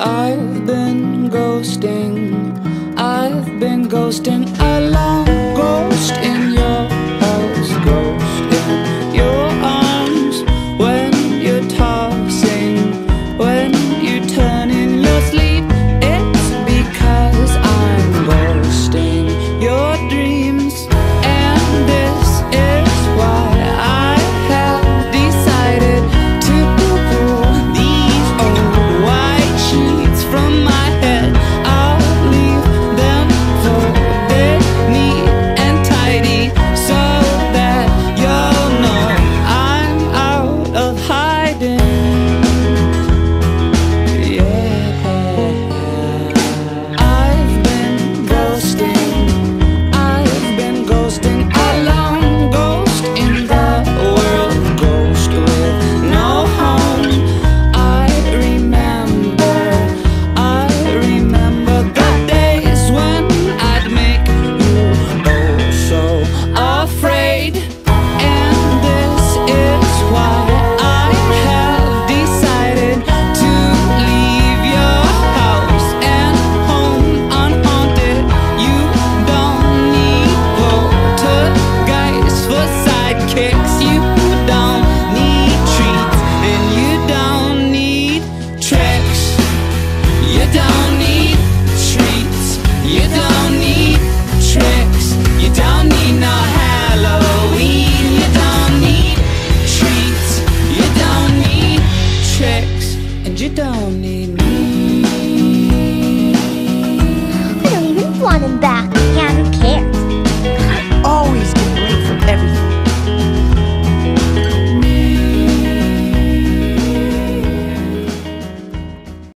I've been ghosting. I've been ghosting. A long ghost in want and back.